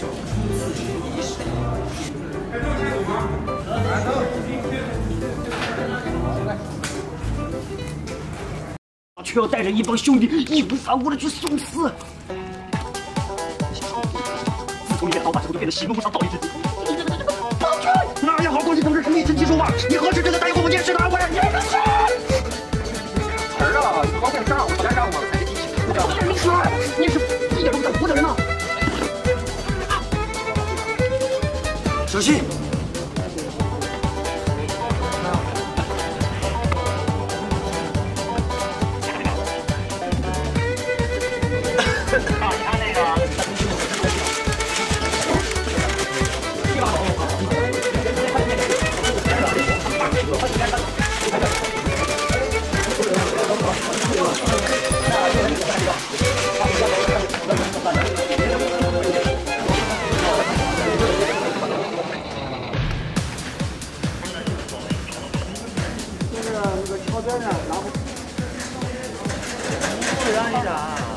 当副手初次是仪式。却要带着一帮兄弟义无反顾的去送死。自从你变桃花之后，就变得喜怒无常，道义之子。哪样好关系同志是逆臣技术吗？你何时真的答应过我件事的？我你个傻！儿啊，你好好干，我先让我才给你请出的。你小心！不让你打。